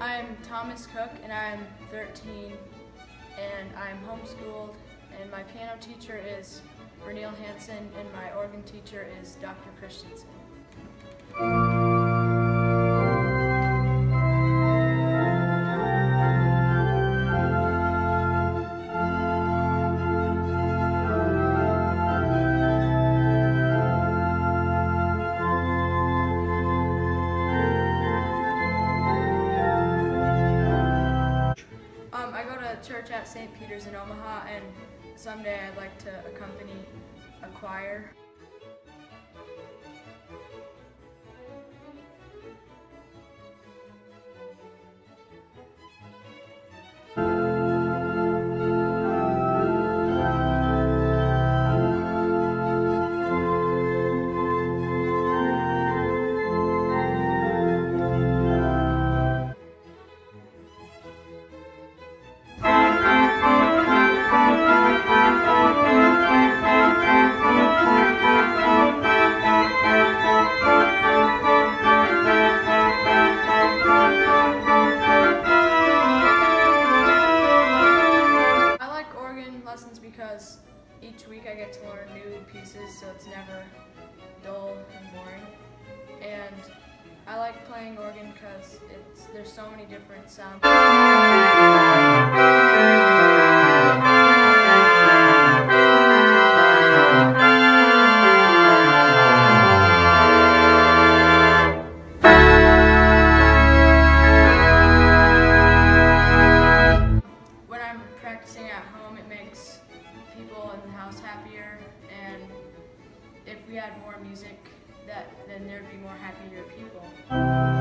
I'm Thomas Koch and I'm 13 and I'm homeschooled and my piano teacher is Reneel Hansen and my organ teacher is Dr. Christensen. Church at St. Peter's in Omaha, and someday I'd like to accompany a choir. each week I get to learn new pieces so it's never dull and boring. And I like playing organ because there's so many different sounds. When I'm practicing at home, it makes people in the house happier, and if we had more music, that then there'd be more happier people.